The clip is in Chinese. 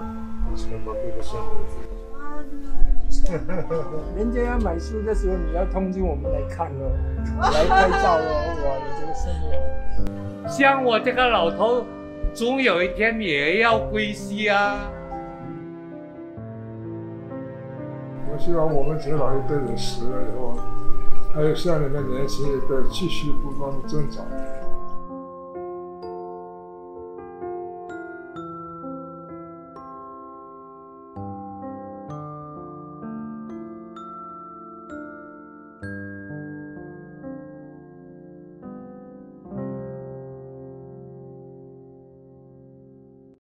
么宝个的回去。人家要买书的时候，你要通知我们来看哦，来拍照哦，哇，你这个生意。像我这个老头，总有一天也要归西啊。我希望我们这老一辈人死了以后，还有下面的年轻一辈继续不断的增长。